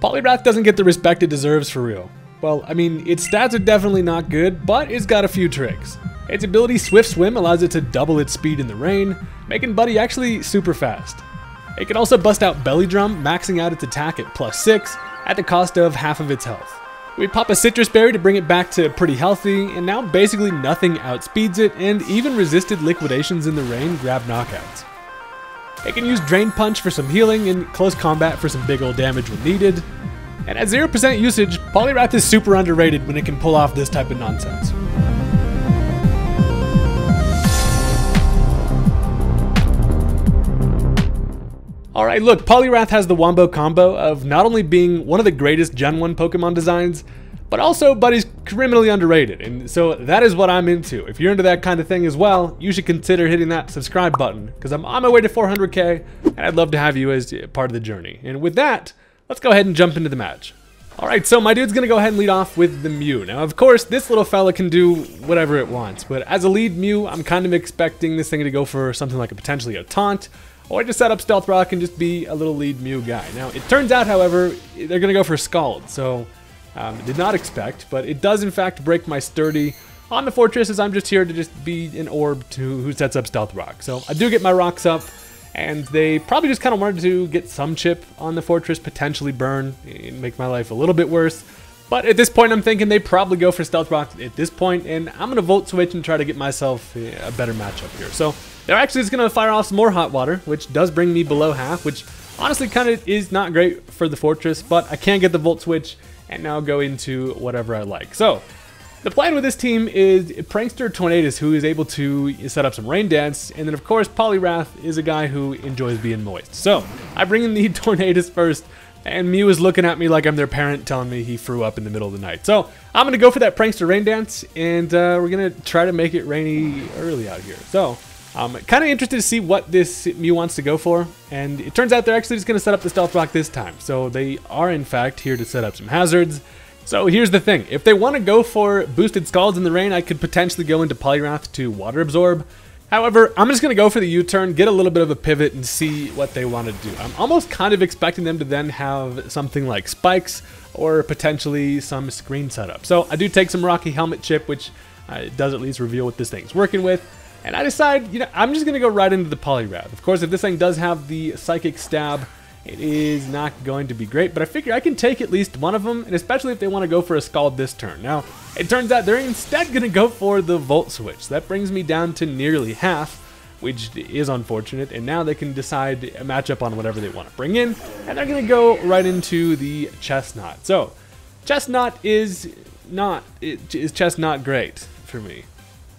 Poliwrath doesn't get the respect it deserves for real. Well, I mean, its stats are definitely not good, but it's got a few tricks. Its ability Swift Swim allows it to double its speed in the rain, making Buddy actually super fast. It can also bust out Belly Drum, maxing out its attack at plus 6, at the cost of half of its health. We pop a Sitrus Berry to bring it back to pretty healthy, and now basically nothing outspeeds it, and even resisted liquidations in the rain grab knockouts. It can use Drain Punch for some healing and Close Combat for some big ol' damage when needed. And at 0% usage, Poliwrath is super underrated when it can pull off this type of nonsense. Alright, look, Poliwrath has the Wombo combo of not only being one of the greatest Gen 1 Pokemon designs, but also Buddy's criminally underrated, and so that is what I'm into. If you're into that kind of thing as well, you should consider hitting that subscribe button, because I'm on my way to 400k, and I'd love to have you as part of the journey. And with that, let's go ahead and jump into the match. Alright, so my dude's gonna go ahead and lead off with the Mew. Now, of course, this little fella can do whatever it wants, but as a lead Mew, I'm kind of expecting this thing to go for something like a potentially a taunt, or just set up Stealth Rock and just be a little lead Mew guy. Now, it turns out, however, they're to go for Scald, so um, did not expect, but it does in fact break my sturdy on the fortress as I'm just here to just be an orb to who sets up Stealth Rock. So I do get my rocks up, and they probably just kind of wanted to get some chip on the fortress, potentially burn, and make my life a little bit worse. But at this point, I'm thinking they probably go for Stealth Rock at this point, and I'm going to Volt Switch and try to get myself a better matchup here. So they're actually just going to fire off some more Hot Water, which does bring me below half, which honestly kind of is not great for the Fortress, but I can't get the Volt Switch and now go into whatever I like. So the plan with this team is Prankster Tornadus, who is able to set up some Rain Dance, and then of course Poliwrath is a guy who enjoys being moist. So I bring in the Tornadus first, and Mew is looking at me like I'm their parent telling me he threw up in the middle of the night. So I'm to go for that Prankster Rain Dance, and uh, we're to try to make it rainy early out here. So I'm kind of interested to see what this Mew wants to go for, and it turns out they're actually just going to set up the Stealth Rock this time. So they are in fact here to set up some hazards. So here's the thing, if they want to go for boosted Scalds in the rain, I could potentially go into Poliwrath to Water Absorb, However, I'm just going to go for the U-turn, get a little bit of a pivot, and see what they want to do. I'm almost kind of expecting them to then have something like spikes or potentially some screen setup. So I do take some Rocky Helmet chip, which uh, does at least reveal what this thing's working with. And I decide, you know, I'm just going to go right into the Poliwrath. Of course, if this thing does have the Psychic Stab, it is not going to be great, but I figure I can take at least one of them, and especially if they want to go for a Scald this turn. Now, it turns out they're instead going to go for the Volt Switch. That brings me down to nearly half, which is unfortunate, and now they can decide uh, a matchup on whatever they want to bring in, and they're going to go right into the Chesnaught. So, Chesnaught is not, is Chesnaught great for me.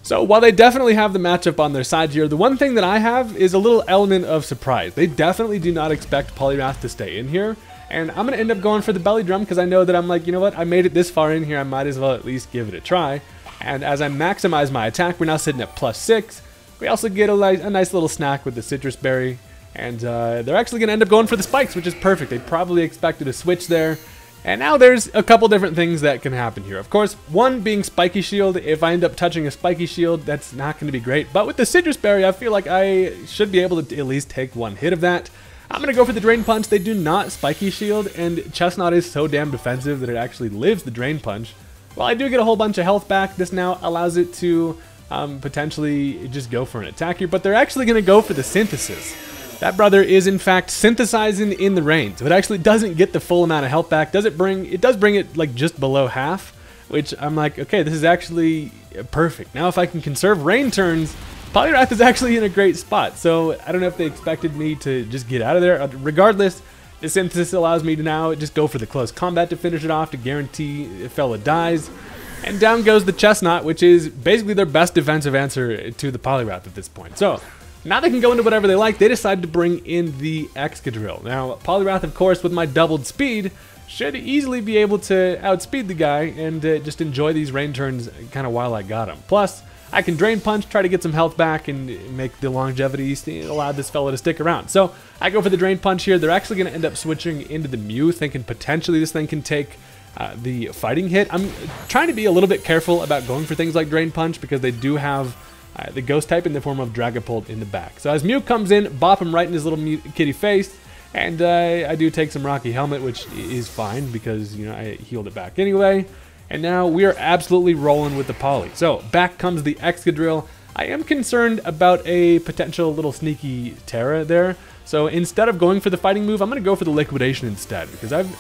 So while they definitely have the matchup on their side here, the one thing that I have is a little element of surprise. They definitely do not expect Poliwrath to stay in here. And I'm going to end up going for the belly drum because I know that I'm like, you know what, I made it this far in here, I might as well at least give it a try. And as I maximize my attack, we're now sitting at plus 6. We also get a, a nice little snack with the Sitrus Berry. And uh, they're actually going to end up going for the spikes, which is perfect. They probably expected a switch there. And now there's a couple different things that can happen here. Of course, one being Spiky Shield. If I end up touching a Spiky Shield, that's not going to be great. But with the Sitrus Berry, I feel like I should be able to at least take one hit of that. I'm going to go for the Drain Punch. They do not Spiky Shield, and Chesnaught is so damn defensive that it actually lives the Drain Punch. While I do get a whole bunch of health back, this now allows it to um, potentially just go for an attack here, but they're actually going to go for the Synthesis. That brother is in fact synthesizing in the rain, so it actually doesn't get the full amount of health back. Does it bring? It does bring it like just below half, which I'm like, okay, this is actually perfect. Now if I can conserve rain turns, Poliwrath is actually in a great spot. So I don't know if they expected me to just get out of there. Uh, regardless, the synthesis allows me to now just go for the close combat to finish it off to guarantee a fella dies. And down goes the Chesnaught, which is basically their best defensive answer to the Poliwrath at this point. So now they can go into whatever they like. They decided to bring in the Excadrill. Now, Poliwrath, of course, with my doubled speed, should easily be able to outspeed the guy and uh, just enjoy these rain turns kind of while I got him. Plus, I can Drain Punch, try to get some health back, and make the longevity allow this fella to stick around. So I go for the Drain Punch here. They're actually going to end up switching into the Mew, thinking potentially this thing can take uh, the fighting hit. I'm trying to be a little bit careful about going for things like Drain Punch because they do have uh, the ghost type in the form of Dragapult in the back. So as Mew comes in, bop him right in his little kitty face, And uh, I do take some Rocky Helmet, which is fine because, you know, I healed it back anyway. And now we are absolutely rolling with the poly. So back comes the Excadrill. I am concerned about a potential little sneaky Tera there. So instead of going for the fighting move, I'm going to go for the liquidation instead because I've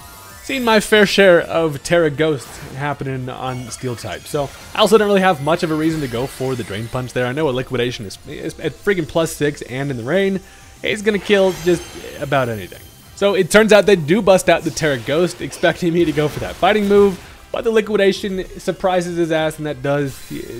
seen my fair share of Tera Ghost happening on Steel type. So I also don't really have much of a reason to go for the Drain Punch there. I know a liquidation is, is at freaking plus six and in the rain. It's to kill just about anything. So it turns out they do bust out the Tera Ghost, expecting me to go for that fighting move. But the liquidation surprises his ass, and that does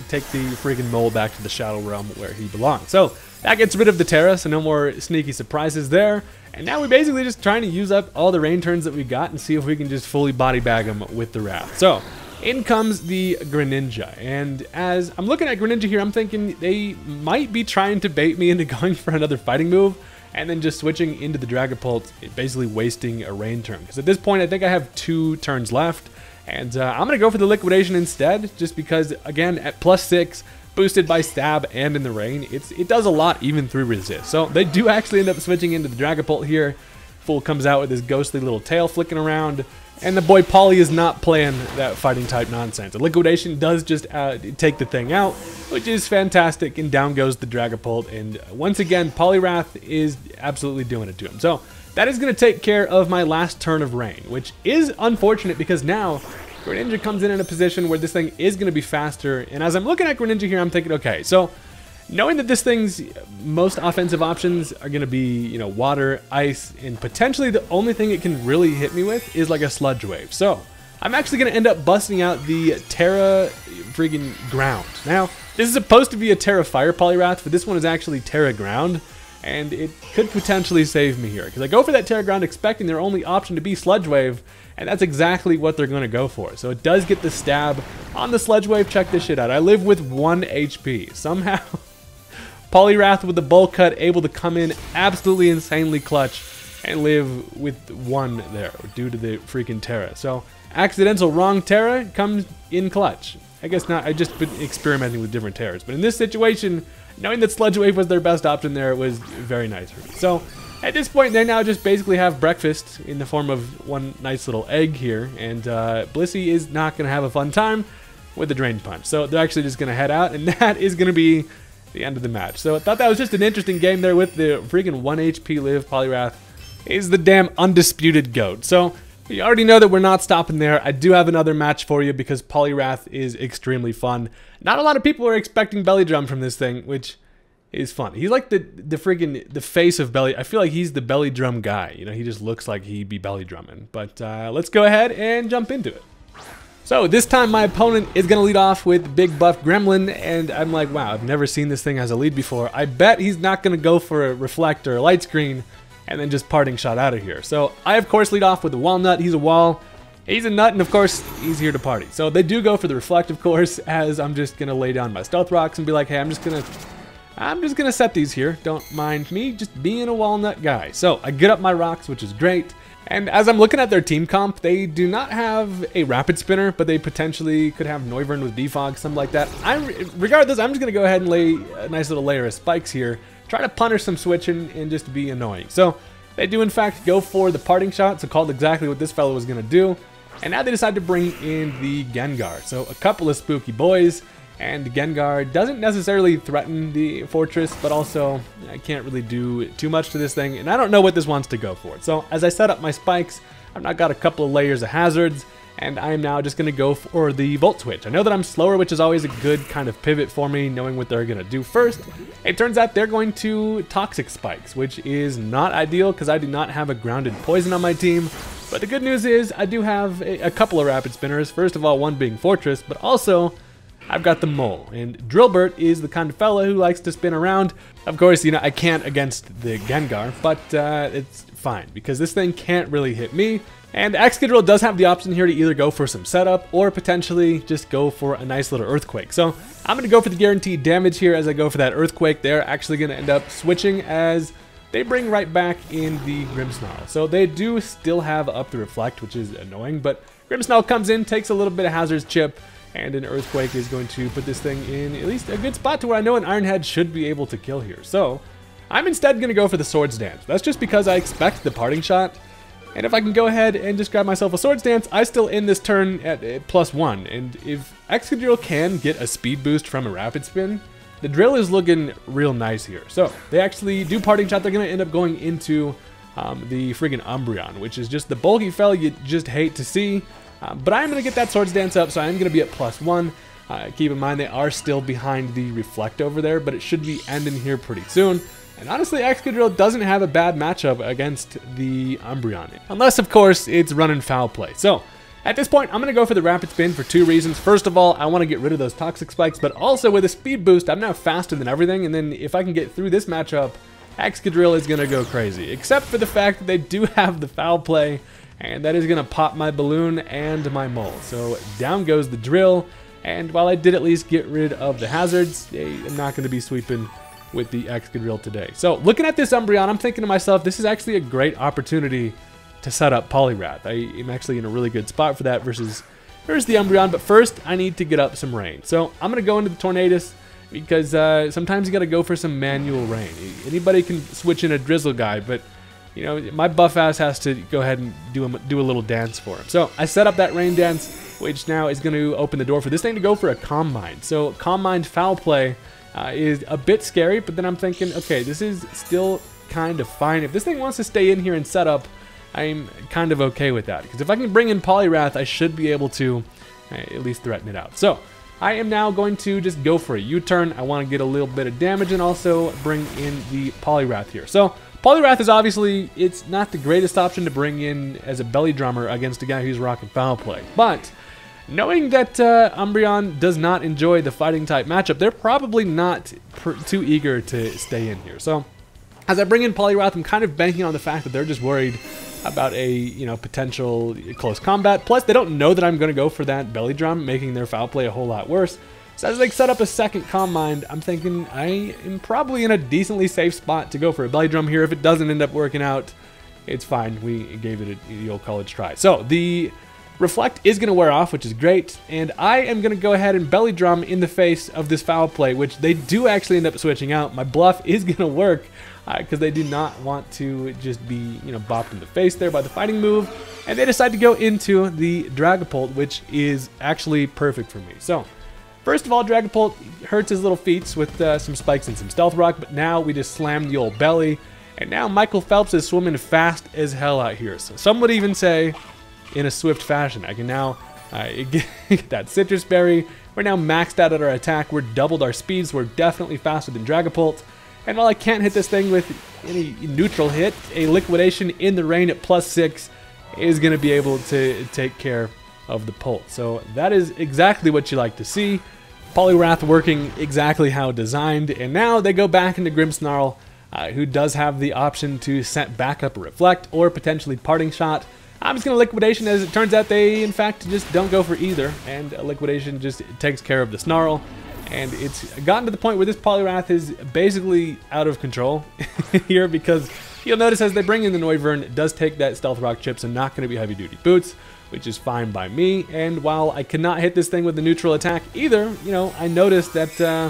take the freaking mole back to the Shadow Realm where he belongs. So that gets rid of the Tera, so no more sneaky surprises there. And now we're basically just trying to use up all the rain turns that we got and see if we can just fully body bag them with the Wrath. So in comes the Greninja, and as I'm looking at Greninja here, I'm thinking they might be trying to bait me into going for another fighting move and then just switching into the Dragapult, basically wasting a rain turn. Because at this point, I think I have two turns left, and uh, I'm going to go for the Liquidation instead, just because, again, at plus 6, boosted by Stab and in the Rain, it's it does a lot even through Resist. So they do actually end up switching into the Dragapult here. Fool comes out with his ghostly little tail flicking around, and the boy Polly is not playing that fighting type nonsense. The Liquidation does just uh, take the thing out, which is fantastic, and down goes the Dragapult, and once again, Poliwrath is absolutely doing it to him. So that is going to take care of my last turn of rain, which is unfortunate because now Greninja comes in in a position where this thing is going to be faster. And as I'm looking at Greninja here, I'm thinking, okay, so knowing that this thing's most offensive options are going to be, you know, water, ice, and potentially the only thing it can really hit me with is like a sludge wave. So I'm actually going to end up busting out the Tera freaking ground. Now, this is supposed to be a Tera Fire Poliwrath, but this one is actually Tera Ground and it could potentially save me here because I go for that Tera Ground expecting their only option to be Sludge Wave, and that's exactly what they're going to go for. So it does get the stab on the Sludge Wave. Check this shit out. I live with 1 HP. Somehow, Poliwrath with the Bowl Cut able to come in absolutely insanely clutch and live with 1 there due to the freaking Tera. So accidental wrong Tera comes in clutch. I guess not. I just been experimenting with different Teras, but in this situation, knowing that Sludge Wave was their best option there it was very nice for me. So at this point, they now just basically have breakfast in the form of one nice little egg here, and uh, Blissey is not going to have a fun time with the Drain Punch. So they're actually just going to head out, and that is going to be the end of the match. So I thought that was just an interesting game there with the freaking 1 HP live Poliwrath is the damn undisputed GOAT. So you already know that we're not stopping there. I do have another match for you because Poliwrath is extremely fun. Not a lot of people are expecting Belly Drum from this thing, which is fun. He's like the the freaking the face of Belly. I feel like he's the Belly Drum guy. You know, he just looks like he'd be belly drumming. But uh, let's go ahead and jump into it. So this time my opponent is going to lead off with Big Buff Gremlin, and I'm like, wow, I've never seen this thing as a lead before. I bet he's not going to go for a Reflector or Light Screen and then just parting shot out of here. So I, of course, lead off with the Walnut. He's a wall. He's a nut, and of course, he's here to party. So they do go for the Reflect, of course, as I'm just to lay down my Stealth Rocks and be like, hey, I'm just to... I'm just to set these here. Don't mind me just being a walnut guy. So I get up my rocks, which is great. And as I'm looking at their team comp, they do not have a Rapid Spinner, but they potentially could have Noivern with Defog, something like that. I'm, regardless, I'm just to go ahead and lay a nice little layer of spikes here try to punish some switching and just be annoying. So they do in fact go for the parting shot, so called exactly what this fellow was going to do. And now they decide to bring in the Gengar. So a couple of spooky boys, and Gengar doesn't necessarily threaten the fortress, but also I can't really do too much to this thing, and I don't know what this wants to go for. So as I set up my spikes, I've now got a couple of layers of hazards, and I am now just to go for the Volt Switch. I know that I'm slower, which is always a good kind of pivot for me, knowing what they're to do first. It turns out they're going to Toxic Spikes, which is not ideal because I do not have a Grounded Poison on my team. But the good news is I do have a, a couple of Rapid Spinners, first of all one being Fortress, but also I've got the Mole, and Drillburt is the kind of fella who likes to spin around. Of course, you know, I can't against the Gengar, but uh, it's fine, because this thing can't really hit me, and Excadrill does have the option here to either go for some setup or potentially just go for a nice little Earthquake. So I'm going to go for the guaranteed damage here as I go for that Earthquake. They're actually going to end up switching as they bring right back in the Grimmsnarl. So they do still have up the Reflect, which is annoying, but Grimmsnarl comes in, takes a little bit of Hazard's Chip, and an Earthquake is going to put this thing in at least a good spot to where I know an Iron Head should be able to kill here. So I'm instead going to go for the Swords Dance. That's just because I expect the parting shot. And if I can go ahead and just grab myself a Swords Dance, I still end this turn at, plus one. And if Excadrill can get a speed boost from a Rapid Spin, the drill is looking real nice here. So they actually do parting shot. They're going to end up going into um, the friggin' Umbreon, which is just the bulky fella you just hate to see. Uh, but I'm going to get that Swords Dance up, so I'm going to be at plus one. Uh, keep in mind they are still behind the Reflect over there, but it should be ending here pretty soon. And honestly, Excadrill doesn't have a bad matchup against the Umbreon. Unless, of course, it's running foul play. So, at this point, I'm going to go for the Rapid Spin for two reasons. First of all, I want to get rid of those Toxic Spikes, but also with a Speed Boost, I'm now faster than everything, and then if I can get through this matchup, Excadrill is going to go crazy. Except for the fact that they do have the foul play, and that is going to pop my Balloon and my Mole. So down goes the Drill, and while I did at least get rid of the hazards, I'm not going to be sweeping with the Excadrill today. So looking at this Umbreon, I'm thinking to myself, this is actually a great opportunity to set up Poliwrath. I am actually in a really good spot for that versus, versus the Umbreon, but first I need to get up some rain. So I'm to go into the Tornadus because uh, sometimes you got to go for some manual rain. Anybody can switch in a Drizzle guy, but you know my buff ass has to go ahead and do a, do a little dance for him. So I set up that rain dance, which now is going to open the door for this thing to go for a Calm Mind. So Calm Mind foul play uh, is a bit scary, but then I'm thinking, okay, this is still kind of fine. If this thing wants to stay in here and set up, I'm kind of okay with that. Because if I can bring in Poliwrath, I should be able to uh, at least threaten it out. So I am now going to just go for a U-turn. I want to get a little bit of damage and also bring in the Poliwrath here. So Poliwrath is obviously, it's not the greatest option to bring in as a belly drummer against a guy who's rocking foul play. But Knowing that uh, Umbreon does not enjoy the fighting type matchup, they're probably not too eager to stay in here. So as I bring in Poliwrath, I'm kind of banking on the fact that they're just worried about a you know potential close combat. Plus, they don't know that I'm going to go for that belly drum, making their foul play a whole lot worse. So as they set up a second Calm Mind, I'm thinking I am probably in a decently safe spot to go for a belly drum here. If it doesn't end up working out, it's fine. We gave it a, the old college try. So the Reflect is going to wear off, which is great, and I am going to go ahead and belly drum in the face of this foul play, which they do actually end up switching out. My bluff is going to work because uh, they do not want to just be, you know, bopped in the face there by the fighting move, and they decide to go into the Dragapult, which is actually perfect for me. So, first of all, Dragapult hurts his little feet with uh, some spikes and some Stealth Rock, but now we just slam the old belly, and now Michael Phelps is swimming fast as hell out here. So some would even say in a swift fashion. I can now uh, get that Sitrus Berry. We're now maxed out at our attack. We're doubled our speeds. We're definitely faster than Dragapult. And while I can't hit this thing with any neutral hit, a Liquidation in the rain at plus 6 is going to be able to take care of the Pult. So that is exactly what you like to see. Poliwrath working exactly how designed. And now they go back into Grimmsnarl, uh, who does have the option to set back up Reflect or potentially Parting Shot. I'm just going to Liquidation as it turns out they in fact just don't go for either and Liquidation just takes care of the Snarl and it's gotten to the point where this Poliwrath is basically out of control here because you'll notice as they bring in the Noivern, it does take that Stealth Rock chip, so not going to be heavy duty boots, which is fine by me. And while I cannot hit this thing with the neutral attack either, you know, I noticed that uh,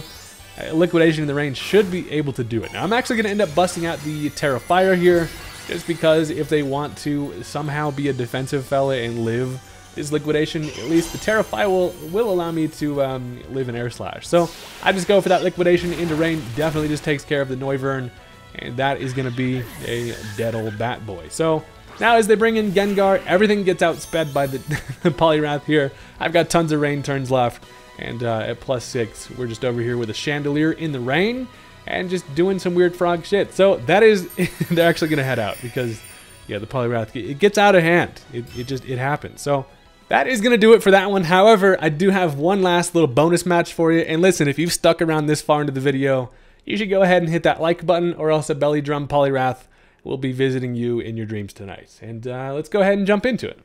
Liquidation in the range should be able to do it. Now I'm actually going to end up busting out the Tera Fire here, just because if they want to somehow be a defensive fella and live this liquidation, at least the Tera Fire will, will allow me to um, live in Air Slash. So I just go for that liquidation into rain, definitely just takes care of the Noivern, and that is going to be a dead old Bat Boy. So now as they bring in Gengar, everything gets outsped by the, the Poliwrath here. I've got tons of rain turns left, and uh, at plus six, we're just over here with a chandelier in the rain, and just doing some weird frog shit. So that is, they're actually to head out because, yeah, the Poliwrath, it gets out of hand. It, it just, it happens. So that is to do it for that one. However, I do have one last little bonus match for you. And listen, if you've stuck around this far into the video, you should go ahead and hit that like button or else a belly drum Poliwrath will be visiting you in your dreams tonight. And uh, let's go ahead and jump into it.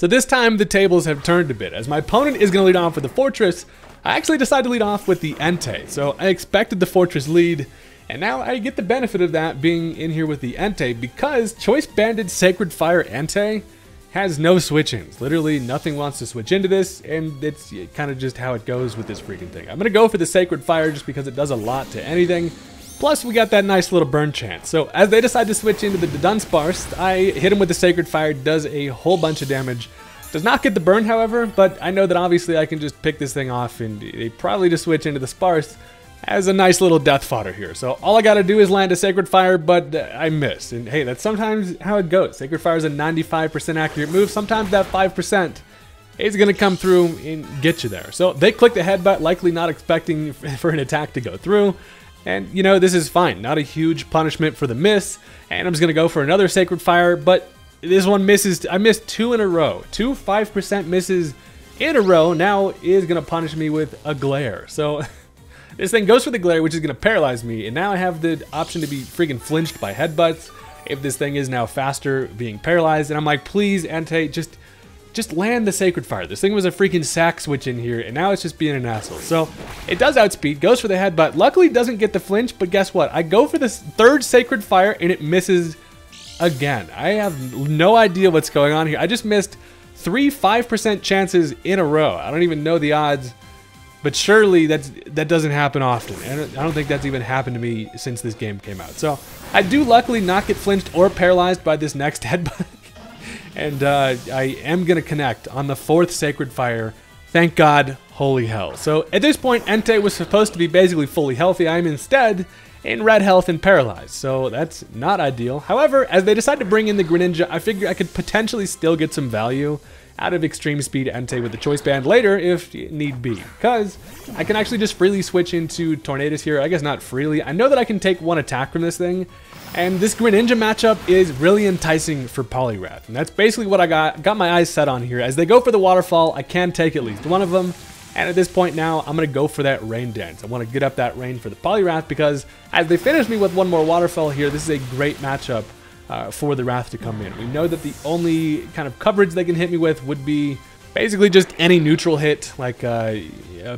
So this time the tables have turned a bit. As my opponent is going to lead off with the Fortress, I actually decided to lead off with the Entei. So I expected the Fortress lead, and now I get the benefit of that being in here with the Entei because Choice Banded Sacred Fire Entei has no switch-ins. Literally nothing wants to switch into this, and it's kind of just how it goes with this freaking thing. I'm going to go for the Sacred Fire just because it does a lot to anything. Plus, we got that nice little burn chance. So, as they decide to switch into the Dunsparce, I hit him with the Sacred Fire, does a whole bunch of damage. Does not get the burn, however, but I know that obviously I can just pick this thing off and they probably just switch into the Sparse as a nice little death fodder here. So all I gotta do is land a Sacred Fire, but uh, I miss. And hey, that's sometimes how it goes. Sacred Fire is a 95% accurate move. Sometimes that 5% is gonna come through and get you there. So they click the headbutt, likely not expecting for an attack to go through. And, you know, this is fine. Not a huge punishment for the miss. And I'm just to go for another Sacred Fire. But this one misses. I missed two in a row. Two 5% misses in a row now is to punish me with a Glare. So this thing goes for the Glare, which is to paralyze me. And now I have the option to be freaking flinched by headbutts if this thing is now faster being paralyzed. And I'm like, please, Entei, just just land the Sacred Fire. This thing was a freaking sack switch in here, and now it's just being an asshole. So it does outspeed, goes for the headbutt. Luckily, doesn't get the flinch, but guess what? I go for this third Sacred Fire, and it misses again. I have no idea what's going on here. I just missed three 5% chances in a row. I don't even know the odds, but surely that's that doesn't happen often. And I don't think that's even happened to me since this game came out. So I do luckily not get flinched or paralyzed by this next headbutt and uh, I am going to connect on the fourth Sacred Fire. Thank God, holy hell. So at this point, Entei was supposed to be basically fully healthy. I'm instead in red health and paralyzed, so that's not ideal. However, as they decide to bring in the Greninja, I figure I could potentially still get some value out of Extreme Speed Entei with the Choice Band later if need be. Because I can actually just freely switch into Tornadus here. I guess not freely. I know that I can take one attack from this thing. And this Greninja matchup is really enticing for Poliwrath. And that's basically what I got, got my eyes set on here. As they go for the waterfall, I can take at least one of them. And at this point now, I'm going to go for that rain dance. I want to get up that rain for the Poliwrath because as they finish me with one more waterfall here, this is a great matchup uh, for the Wrath to come in. We know that the only kind of coverage they can hit me with would be basically just any neutral hit, like uh,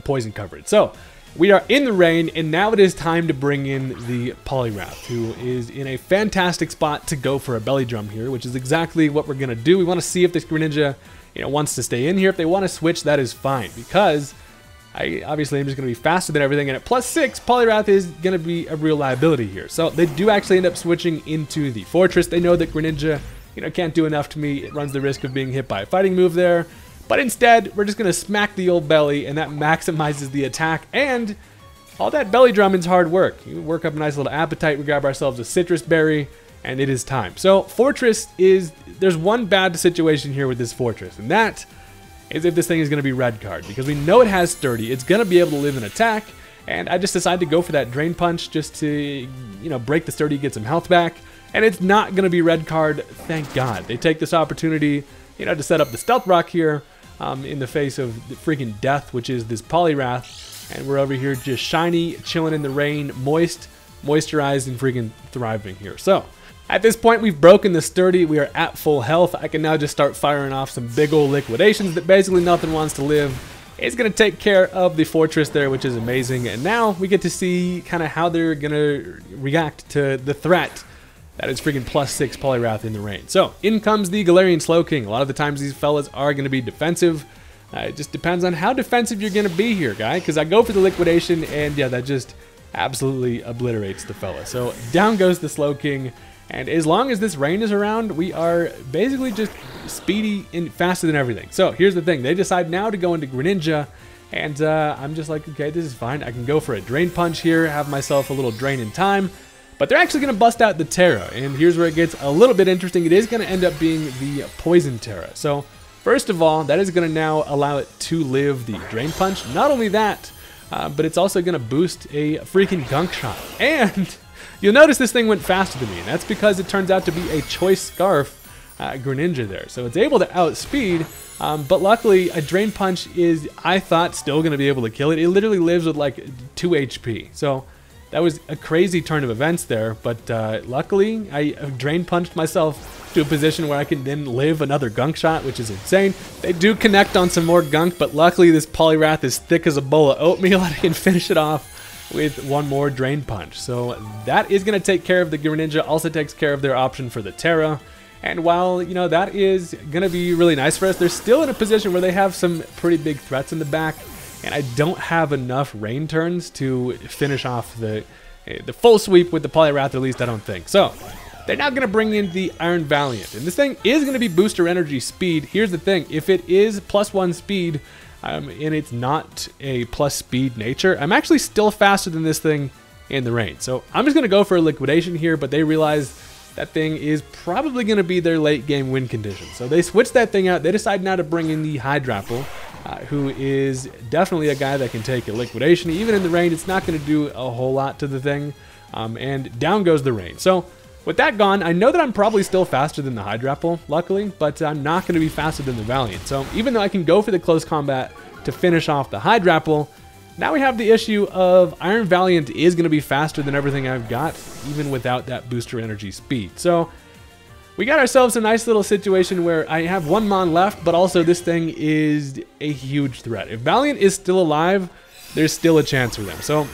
poison coverage. So we are in the rain, and now it is time to bring in the Poliwrath, who is in a fantastic spot to go for a belly drum here, which is exactly what we're going to do. We want to see if this Greninja you know, wants to stay in here. If they want to switch, that is fine, because I obviously am just going to be faster than everything, and at plus 6, Poliwrath is going to be a real liability here. So they do actually end up switching into the Fortress. They know that Greninja you know, can't do enough to me. It runs the risk of being hit by a fighting move there. But instead, we're just going to smack the old belly, and that maximizes the attack, and all that belly drumming's hard work. You work up a nice little appetite, we grab ourselves a Sitrus Berry, and it is time. So Fortress is, there's one bad situation here with this Fortress, and that is if this thing is going to be red card, because we know it has sturdy, it's going to be able to live in attack, and I just decided to go for that Drain Punch just to, you know, break the sturdy, get some health back, and it's not going to be red card, thank God. They take this opportunity, you know, to set up the Stealth Rock here, um, in the face of the freaking death, which is this Poliwrath, And we're over here just shiny, chilling in the rain, moist, moisturized, and freaking thriving here. So, at this point, we've broken the sturdy. We are at full health. I can now just start firing off some big old liquidations that basically nothing wants to live. It's going to take care of the fortress there, which is amazing. And now we get to see kind of how they're going to react to the threat that is freaking plus six Poliwrath in the rain. So in comes the Galarian Slowking. A lot of the times these fellas are going to be defensive. Uh, it just depends on how defensive you're going to be here, guy. Because I go for the liquidation, and yeah, that just absolutely obliterates the fella. So down goes the Slowking. And as long as this rain is around, we are basically just speedy and faster than everything. So here's the thing. They decide now to go into Greninja. And uh, I'm just like, okay, this is fine. I can go for a Drain Punch here, have myself a little drain in time. But they're actually going to bust out the Tera. and here's where it gets a little bit interesting. It is going to end up being the Poison Terra. So, first of all, that is going to now allow it to live the Drain Punch. Not only that, uh, but it's also going to boost a freaking Gunk Shot. And you'll notice this thing went faster than me, and that's because it turns out to be a Choice Scarf uh, Greninja there. So it's able to outspeed, um, but luckily a Drain Punch is, I thought, still going to be able to kill it. It literally lives with like 2 HP. So that was a crazy turn of events there, but uh, luckily I drain punched myself to a position where I can then live another gunk shot, which is insane. They do connect on some more gunk, but luckily this Poliwrath is thick as a bowl of oatmeal and I can finish it off with one more drain punch. So that is going to take care of the Greninja, also takes care of their option for the Tera. And while, you know, that is going to be really nice for us, they're still in a position where they have some pretty big threats in the back and I don't have enough rain turns to finish off the eh, the full sweep with the Poliwrath, at least I don't think. So, they're now going to bring in the Iron Valiant. And this thing is going to be booster energy speed. Here's the thing. If it is plus one speed, um, and it's not a plus speed nature, I'm actually still faster than this thing in the rain. So I'm just going to go for a liquidation here, but they realize that thing is probably going to be their late game win condition. So they switch that thing out. They decide now to bring in the Hydrapple, uh, who is definitely a guy that can take a liquidation. Even in the rain, it's not going to do a whole lot to the thing. Um, and down goes the rain. So with that gone, I know that I'm probably still faster than the Hydrapple, luckily, but I'm not going to be faster than the Valiant. So even though I can go for the close combat to finish off the Hydrapple, now we have the issue of Iron Valiant is going to be faster than everything I've got, even without that booster energy speed. So we got ourselves a nice little situation where I have one Mon left, but also this thing is a huge threat. If Valiant is still alive, there's still a chance for them. So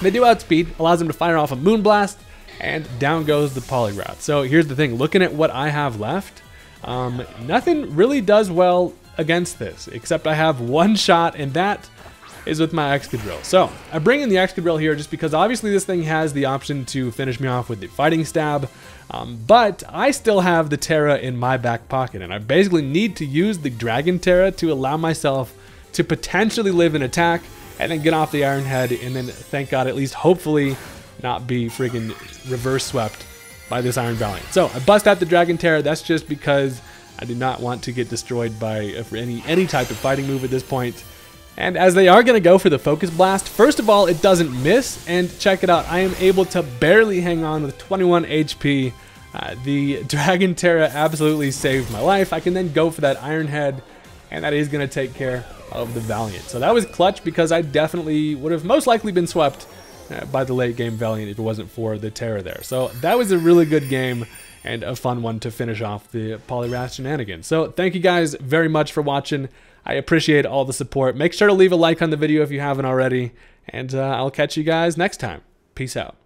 they do outspeed, allows them to fire off a Moonblast, and down goes the Poliwrath. So here's the thing, looking at what I have left, um, nothing really does well against this, except I have one shot, and that is with my Excadrill. So I bring in the Excadrill here just because obviously this thing has the option to finish me off with the Fighting Stab, um, but I still have the Tera in my back pocket, and I basically need to use the Dragon Tera to allow myself to potentially live an attack and then get off the Iron Head, and then thank God at least hopefully not be freaking reverse swept by this Iron Valiant. So I bust out the Dragon Tera. That's just because I do not want to get destroyed by any any type of fighting move at this point. And as they are going to go for the Focus Blast, first of all, it doesn't miss. And check it out, I am able to barely hang on with 21 HP. Uh, the Dragon Tera absolutely saved my life. I can then go for that Iron Head, and that is going to take care of the Valiant. So that was clutch because I definitely would have most likely been swept by the late game Valiant if it wasn't for the Tera there. So that was a really good game and a fun one to finish off the Poliwrath shenanigans. So thank you guys very much for watching. I appreciate all the support. Make sure to leave a like on the video if you haven't already, and uh, I'll catch you guys next time. Peace out.